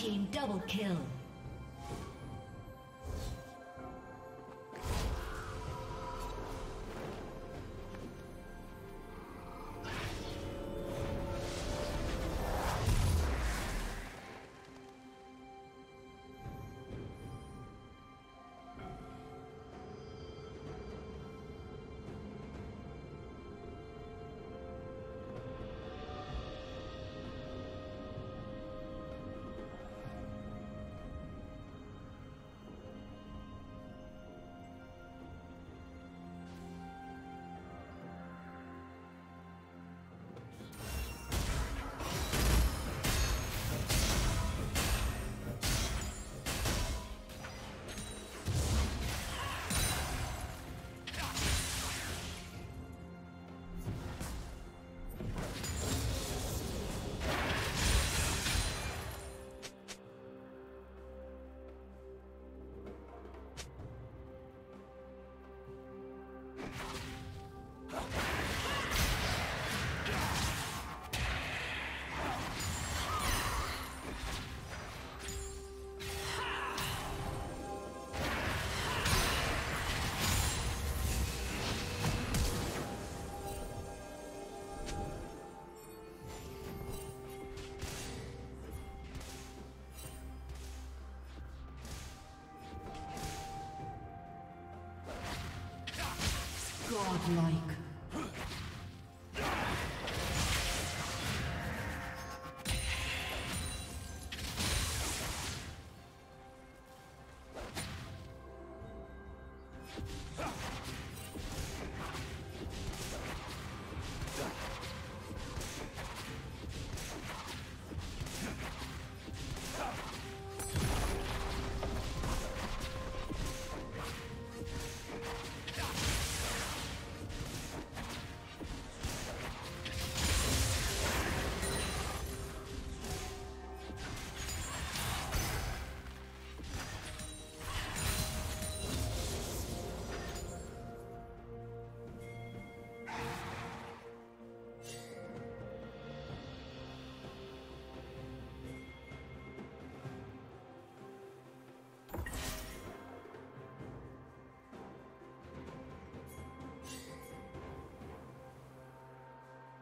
Team double kill. Godlike.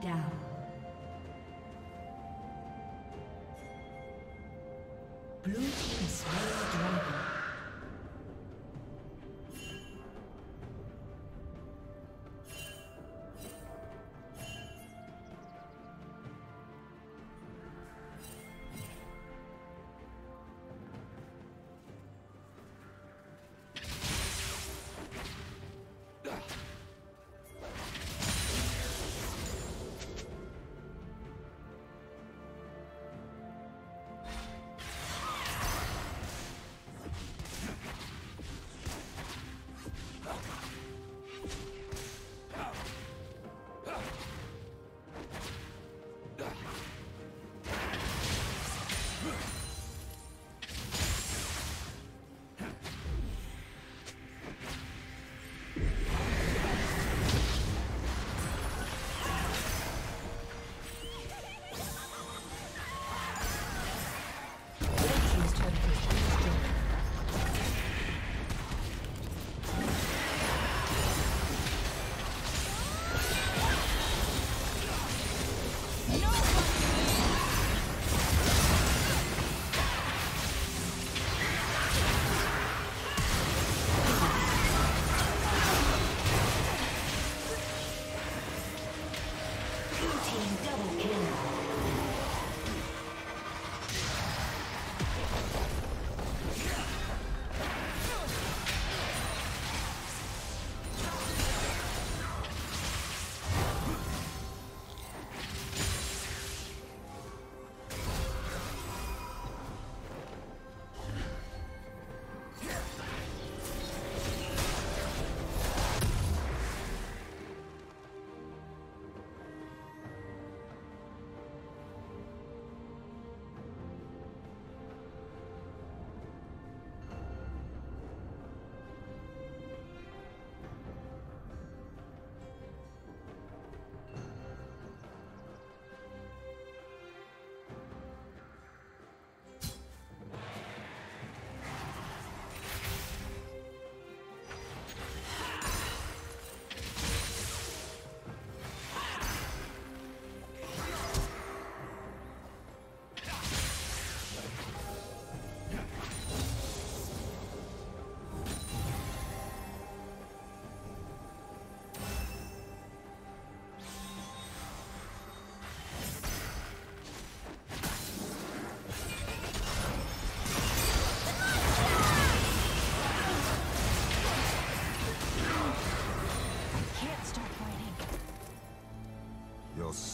Down.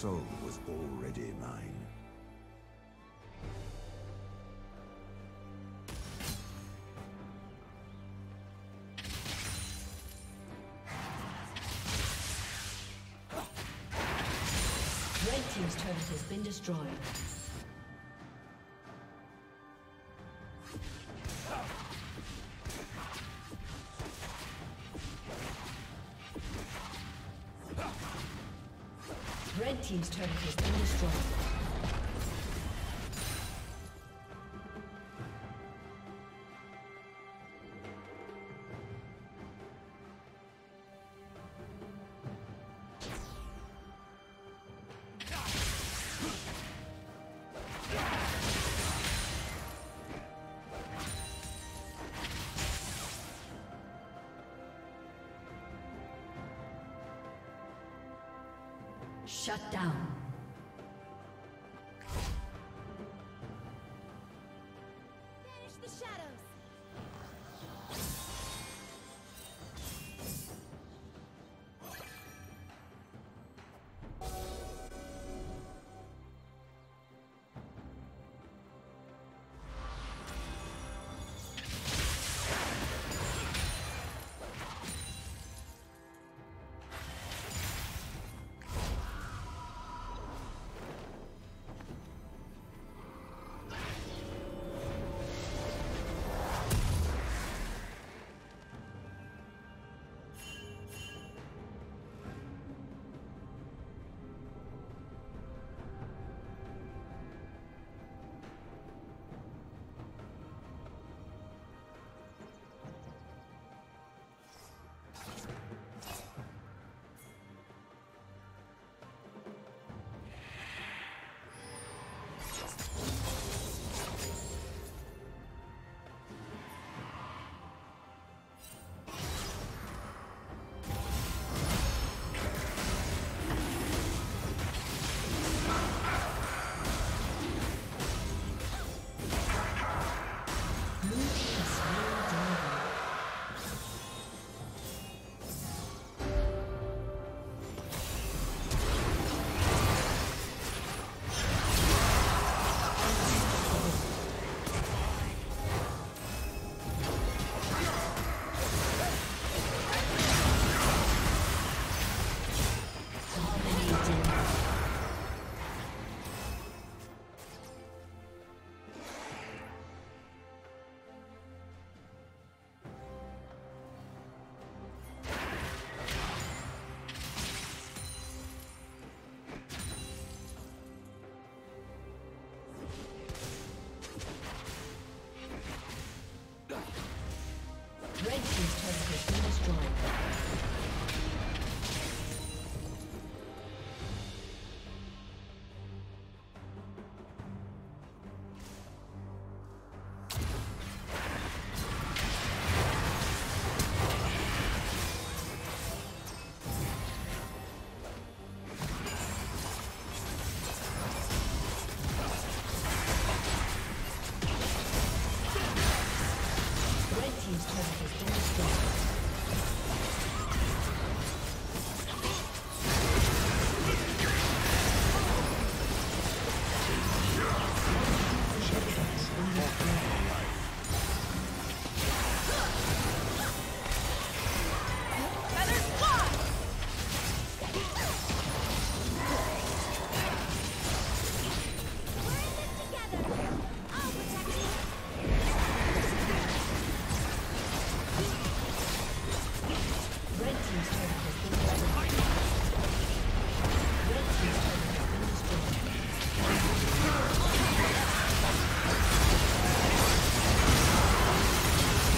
soul was already mine. Red Team's turret has been destroyed. team's turret Shut down.